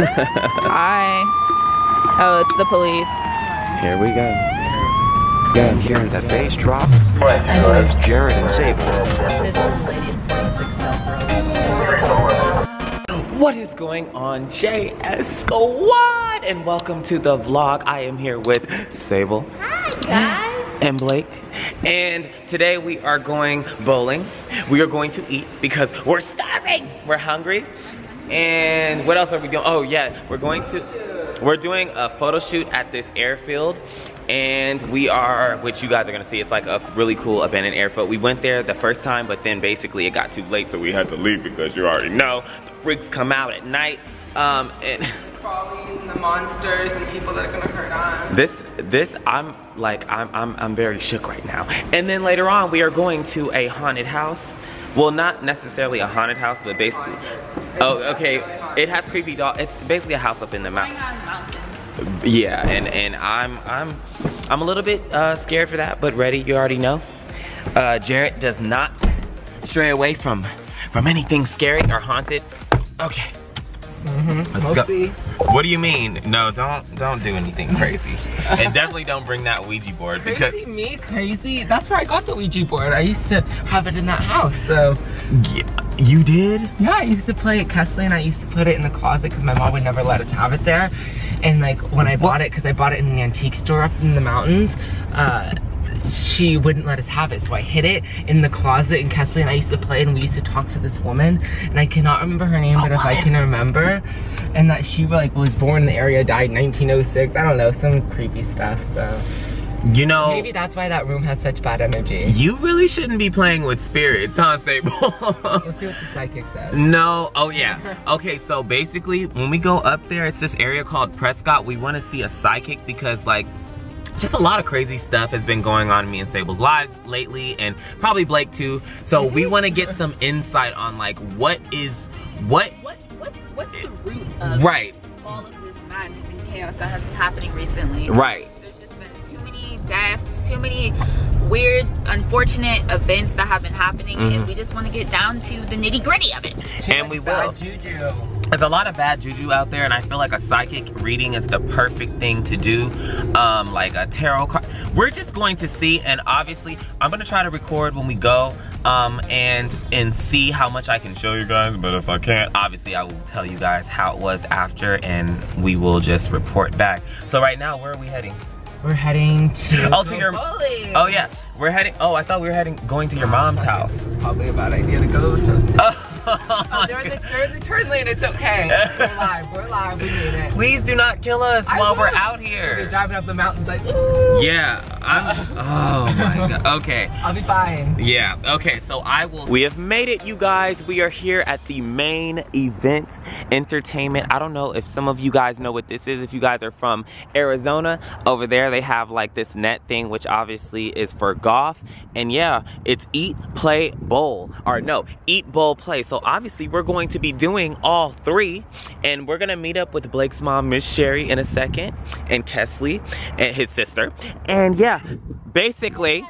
Hi. Oh, it's the police. Here we go. Yeah, I'm hearing that bass drop. Uh, it's Jarrett and Sable. What is going on, JS Squad? And welcome to the vlog. I am here with Sable. Hi, guys. And Blake. And today we are going bowling. We are going to eat because we're starving. We're hungry. And what else are we doing? Oh yeah, we're going to, we're doing a photo shoot at this airfield. And we are, which you guys are gonna see, it's like a really cool abandoned airfield. We went there the first time, but then basically it got too late, so we had to leave because you already know, the freaks come out at night. Um, and crawlies and the monsters and people that are gonna hurt us. this, this, I'm like, I'm, I'm, I'm very shook right now. And then later on, we are going to a haunted house. Well, not necessarily a haunted house, but basically, oh, okay, it has creepy doll. It's basically a house up in the mountain. Yeah, and and I'm I'm I'm a little bit uh, scared for that, but ready. You already know. Uh, Jarrett does not stray away from from anything scary or haunted. Okay. Mm-hmm. Let's we'll go. What do you mean? No, don't don't do anything crazy, and definitely don't bring that Ouija board because Crazy me, crazy. That's where I got the Ouija board. I used to have it in that house. So Yeah, you did. yeah, I used to play it. Kesley and I used to put it in the closet because my mom would never let us have it there. And like when I bought it, because I bought it in an antique store up in the mountains, uh, she wouldn't let us have it. So I hid it in the closet and Kesley and I used to play and we used to talk to this woman and I cannot remember her name, but if I can remember, and that she like was born in the area, died 1906. I don't know, some creepy stuff, so. You know, Maybe that's why that room has such bad energy. you really shouldn't be playing with spirits, huh, Sable? Let's see what the psychic says. No, oh yeah. Okay, so basically, when we go up there, it's this area called Prescott. We want to see a psychic because, like, just a lot of crazy stuff has been going on in me and Sable's lives lately, and probably Blake too. So we want to get some insight on, like, what is, what, What, what's, what's the root of right, all of this madness and chaos that has been happening recently? right. There's just been too many deaths, too many weird, unfortunate events that have been happening, Mhm. and we just want to get down to the nitty gritty of it. Too And much we bad will. Juju. There's a lot of bad juju out there, and I feel like a psychic reading is the perfect thing to do. Um, like a tarot card. We're just going to see, and obviously, I'm gonna try to record when we go, um, and and see how much I can show you guys. But if I can't, obviously, I will tell you guys how it was after, and we will just report back. So right now, where are we heading? We're heading to. Oh, to your- bowling. Oh yeah, we're heading. Oh, I thought we were heading going to your mom's house. Probably a bad idea to go to those houses. Oh, Oh, they're, in the, they're in the turn lane. It's okay. We're live. We're live. We made it. Please do not kill us I while we're out here. We're driving up the mountains like, ooh. Yeah, I'm. Oh my god. Okay. I'll be fine. Yeah, okay, so I will. We have made it, you guys. We are here at the main event entertainment. I don't know if some of you guys know what this is. If you guys are from Arizona, over there they have like this net thing, which obviously is for golf. And yeah, it's eat, play, bowl. Or no, eat, bowl, play. So obviously we're going to be doing all three. And we're gonna meet up with Blake's mom, Miss Sherry, in a second. And Kesley, and his sister. And yeah, basically.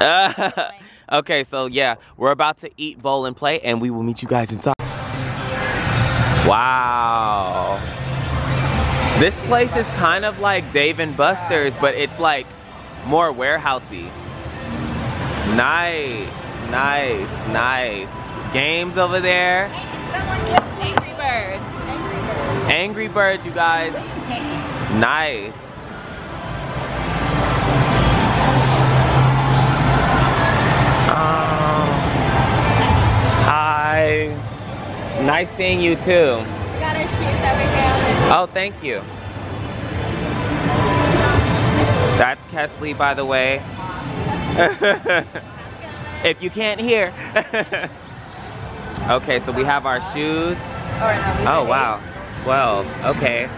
Uh, okay, so yeah, we're about to eat, bowl, and play, and we will meet you guys inside. Wow. This place is kind of like Dave and Buster's, but it's like more warehousey. Nice, nice, nice. Games over there. Angry Birds. Angry Birds, you guys. Nice. Nice seeing you too. We got our shoes over here. Oh, thank you. That's Kesley, by the way. if you can't hear. okay, so we have our shoes. Oh, wow. 12. Okay.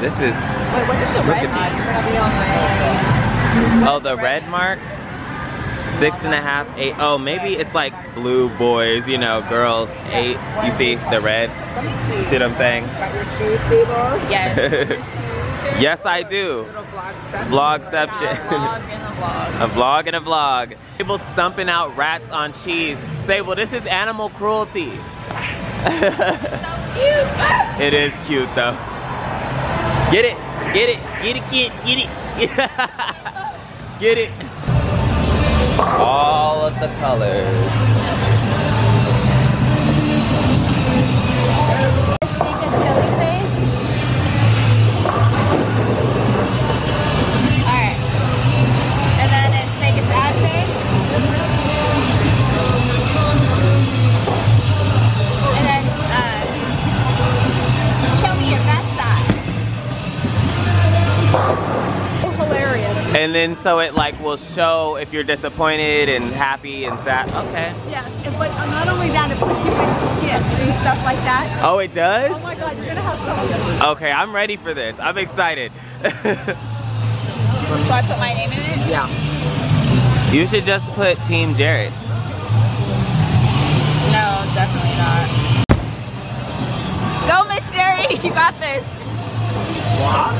This is, Wait, what is the red at one? these. You're gonna be on my. oh, the red mark? Six and a half, eight. Oh, maybe it's like blue boys, you know, girls, eight. You see the red? You see. see what I'm saying? Got your shoes, Sable? Yes. yes, I do. Vlogception. a vlog. And a vlog. Sable stumping out rats on cheese. Sable, this is animal cruelty. So cute. It is cute though. Get it, get it, get it, kid, get it. Get it. All of the colors. Alright. And then And then so it like will show if you're disappointed and happy and sad. Okay. Yes, and but not only that, it puts you in skits and stuff like that. Oh, it does? Oh my God, you're gonna have fun. Okay, I'm ready for this. I'm excited. Do I put my name in it? Yeah. you should just put Team Jarrett. No, definitely not. Go, Miss Sherry. You got this. well,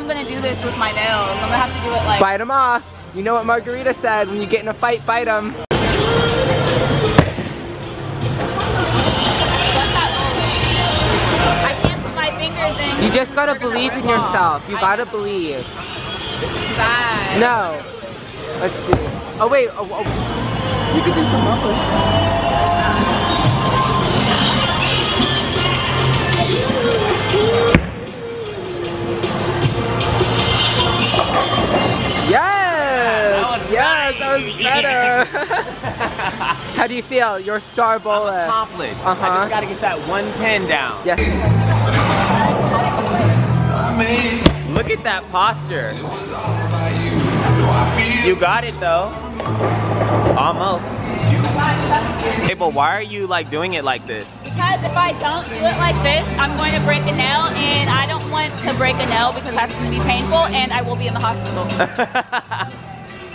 I'm gonna do this with my nails. I'm gonna have to do it like. Bite them off. You know what Margarita said, when you get in a fight, bite them. I can't put my fingers in. You just gotta believe in yourself. You gotta believe. This is bad. No. Let's see. Oh wait, oh, oh. you could do some muffling. Was yes, that was nice. better. How do you feel? You're a star bowler. Accomplished. I Uh-huh. just gotta get that one pin down. Yes. Look at that posture. You got it though. Almost. Hey, but why are you like doing it like this? Because if I don't do it like this, I'm going to break a nail, and I don't want to break a nail because that's going to be painful, and I will be in the hospital.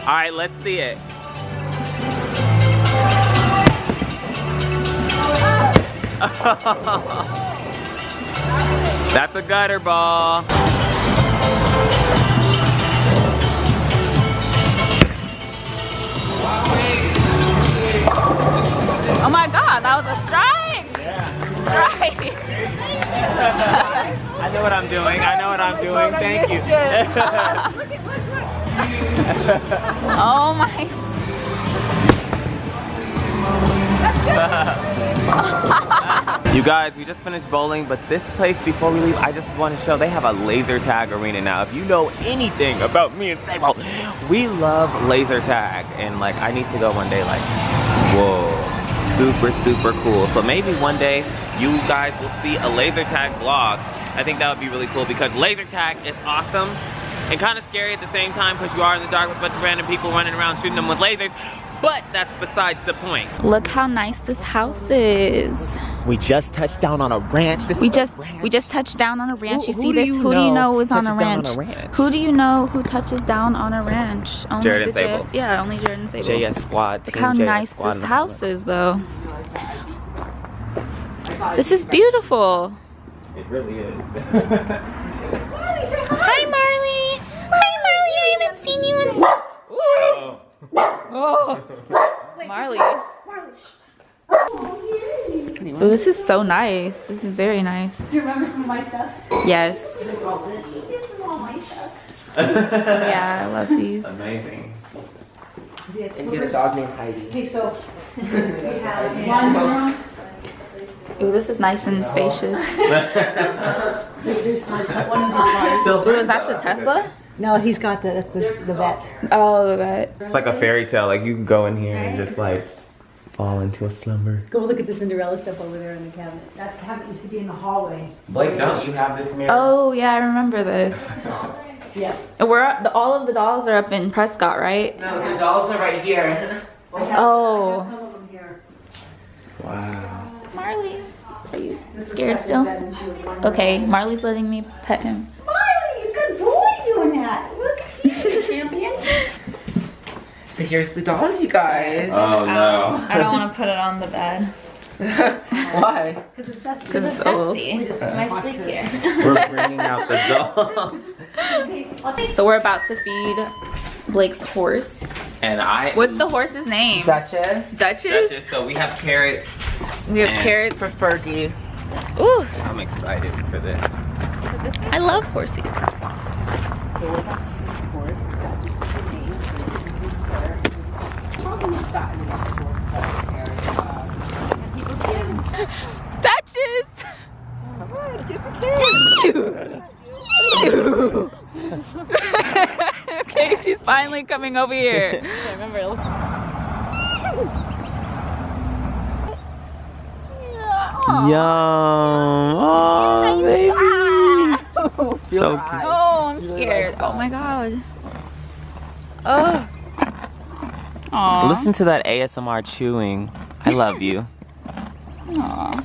All right, let's see it. That's a gutter ball. oh my God, that was a strike! Strike! I know what I'm doing. I know what I'm doing. Thank you. oh my. You guys, we just finished bowling, but this place, before we leave, I just want to show they have a laser tag arena now. If you know anything about me and Sable, we love laser tag. And like, I need to go one day like, whoa, super, super cool. So maybe one day you guys will see a laser tag vlog. I think that would be really cool because laser tag is awesome and kind of scary at the same time because you are in the dark with a bunch of random people running around shooting them with lasers. But that's besides the point. Look how nice this house is. We just touched down on a ranch. This We is just ranch. we just touched down on a ranch. Who- you see this? you who do you know know is on a, touches down ranch? on a ranch? Who do you know who touches down on a ranch? Only Jarrett the and Sable. JS Yeah, only Jarrett and Sable. JS Squad. Look how JS nice squad this house is though. This is beautiful. It really is. Hi Marley. Hi Marley. I haven't seen you in so oh. Oh, Marley. Ooh, this is so nice. This is very nice. Do you remember some of my stuff? Yes. This is all my stuff. Yeah, I love these. Amazing. Yes. And get a dog named Heidi. Okay, so we have one room. Ooh, this is nice and spacious. There's one of these cars. Ooh, is that the Tesla? No, he's got the that's the, the vet. Oh, the vet. It's like a fairy tale. Like you can go in here and just like fall into a slumber. Go look at the Cinderella stuff over there in the cabinet. That cabinet used to be in the hallway. Blake, don't you have this mirror? Oh, yeah, I remember this. Yes. We're the, all of the dolls are up in Prescott, right? No, the dolls are right here. Oh. Some of them here. Wow. Marley, are you scared still? Okay, Marley's letting me pet him. Miley, good boy doing that. Look at you, champion. So here's the dolls, you guys. Oh no. I don't want to put it on the bed. Why? Because it's dusty. Because it's old. We just uh-huh. My sleep gear. We're bringing out the dolls. So we're about to feed Blake's horse. And I. What's the horse's name? Duchess. Duchess? Duchess, so we have carrots. We have carrots. For Fergie. Ooh, I'm excited for this. I love horses. Duchess! okay, she's finally coming over here. Yum. Oh, baby. So cute. Oh, I'm scared. Oh my god. Oh. Aw. Listen to that ASMR chewing. I love you. Aw.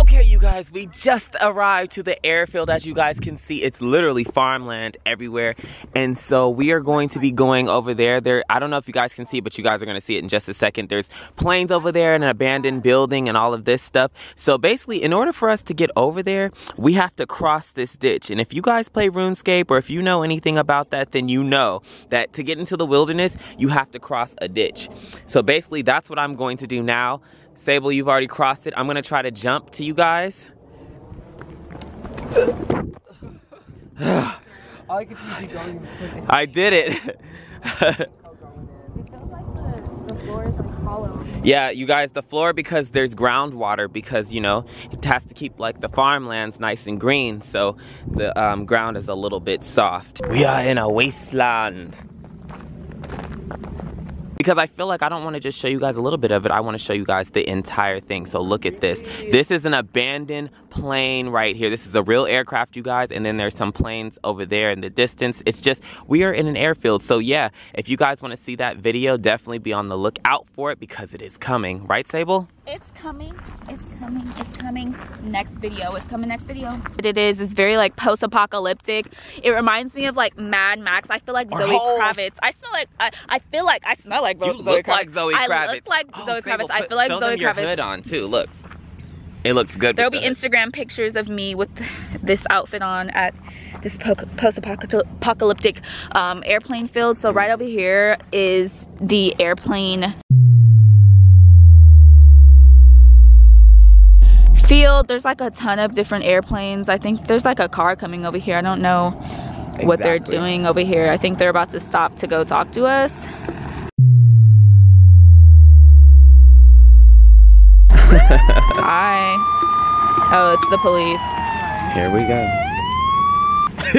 Okay, you guys, we just arrived to the airfield. As you guys can see, it's literally farmland everywhere. And so we are going to be going over there. There, I don't know if you guys can see, but you guys are going to see it in just a second. There's planes over there and an abandoned building and all of this stuff. So basically, in order for us to get over there, we have to cross this ditch. And if you guys play RuneScape or if you know anything about that, then you know that to get into the wilderness, you have to cross a ditch. So basically, that's what I'm going to do now. Sable, you've already crossed it. I'm gonna try to jump to you guys. I can see you going I did it. yeah, you guys, the floor because there's groundwater because you know it has to keep like the farmlands nice and green, so the um, ground is a little bit soft. We are in a wasteland. Because I feel like I don't want to just show you guys a little bit of it. I want to show you guys the entire thing. So look at this. This is an abandoned plane right here. This is a real aircraft, you guys. And then there's some planes over there in the distance. It's just, we are in an airfield. So yeah, if you guys want to see that video, definitely be on the lookout for it because it is coming. Right, Sable? It's coming. It's coming. It's coming. Next video. It's coming next video. What it is is very like post-apocalyptic. It reminds me of like Mad Max. I feel like Or Zoe Hulk. Kravitz. I smell like I, I feel like I smell like You Zoe look Kravitz. like Zoe kravitz I Kravitz. look like Oh, Zoe Sable, Kravitz. I feel like show Zoe them your Kravitz. hood on too. Look. It looks good. There'll be the hood. Instagram pictures of me with this outfit on at this post-apocalyptic um, airplane field. So right over here is the airplane field. There's like a ton of different airplanes. I think there's like a car coming over here. I don't know what they're doing over here. I think they're about to stop to go talk to us. Hi. Oh, it's the police. Here we go.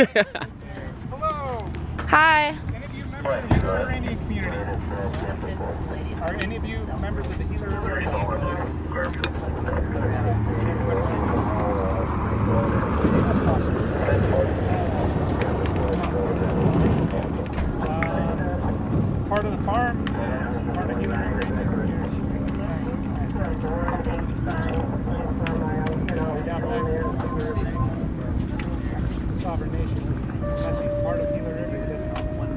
Hi. Any of you members of the Gila River Indian community? Are any of you members of the Gila River Indian community? Uh, Part of the farm, is part of Gila River Indian community. Yeah, but it's a sovereign nation. Unless he's part of Gila River Indian, he doesn't own one.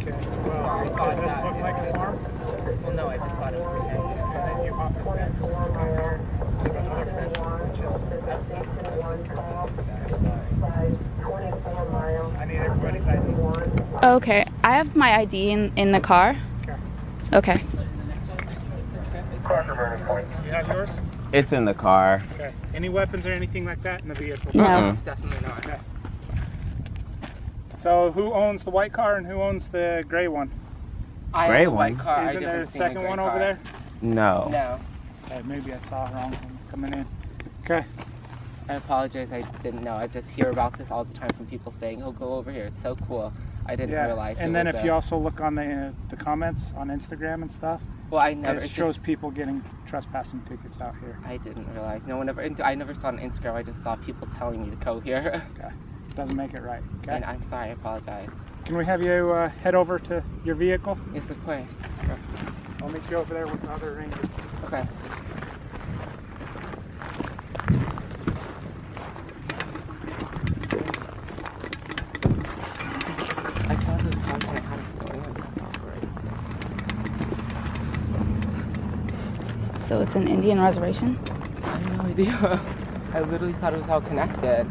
Okay, well, does this look like a farm? Well, no, I just thought it was a net. And then you hop the fence. So the other fence, which is, I need everybody's IDs. Okay, I have my ID in, in the car. Okay. Okay. You have yours? It's in the car. Okay. Any weapons or anything like that in the vehicle? No. Uh-uh. Definitely not. Okay. So who owns the white car and who owns the gray one? I Gray have a white one? car. Isn't there a haven't seen second gray one car. over there? No. No. Okay, maybe I saw it wrong coming in. Okay. I apologize. I didn't know. I just hear about this all the time from people saying, "Oh, go over here. It's so cool." I didn't Yeah. realize. And then if a- you also look on the uh, the comments on Instagram and stuff, Well, I never. It shows just- people getting trespassing tickets out here. I didn't realize. No one ever. I never saw on Instagram. I just saw people telling me to go here. Doesn't make it right. Okay. And I'm sorry. I apologize. Can we have you uh, head over to your vehicle? Yes, of course. I'll meet you over there with the other rangers. Okay. So it's an Indian reservation? I have no idea. I literally thought it was all connected.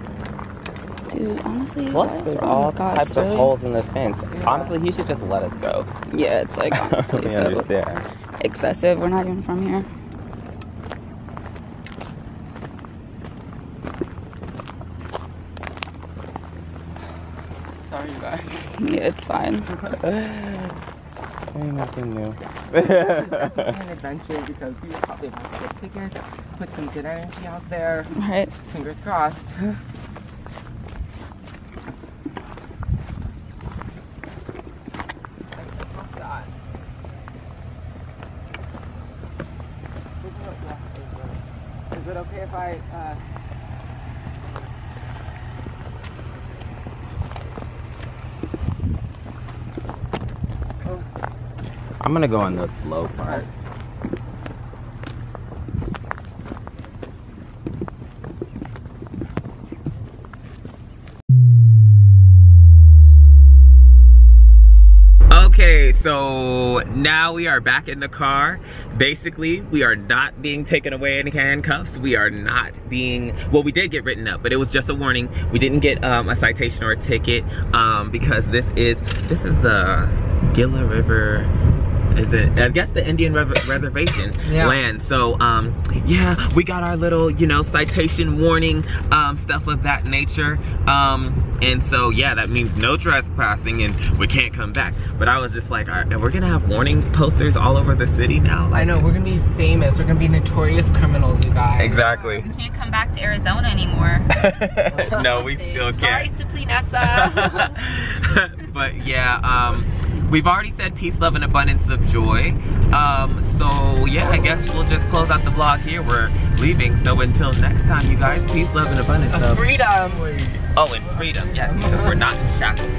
Dude, honestly, Plus, what is there's wrong all with God, types really? of holes in the fence. Yeah. Honestly, he should just let us go. Yeah, it's like honestly so understand. excessive. We're not even from here. Sorry, you guys. Yeah, it's fine. Ain't nothing new. an adventure because we were probably about to get tickets, put some good energy out there. Right? Fingers crossed. Is it okay if I, uh... I'm gonna go on the slow part. Okay, so now we are back in the car. Basically, we are not being taken away in handcuffs. We are not being, well, we did get written up, but it was just a warning. We didn't get um, a citation or a ticket um, because this is, this is the Gila River, is it, I guess the Indian Rev- Reservation Yeah. land. So, um, yeah, we got our little, you know, citation warning, um, stuff of that nature. Um, and so, yeah, that means no trespassing and we can't come back. But I was just like, all right, we're gonna have warning posters all over the city now. I know, we're gonna be famous. We're gonna be notorious criminals, you guys. Exactly. We can't come back to Arizona anymore. no, we still can't. Sorry, Suplinessa. but yeah, um, we've already said peace, love, and abundance of joy. Um, so yeah, I guess we'll just close out the vlog here. We're leaving. So until next time, you guys, peace, love, and abundance of Freedom! Oh, and freedom. Yes, because we're not in shackles.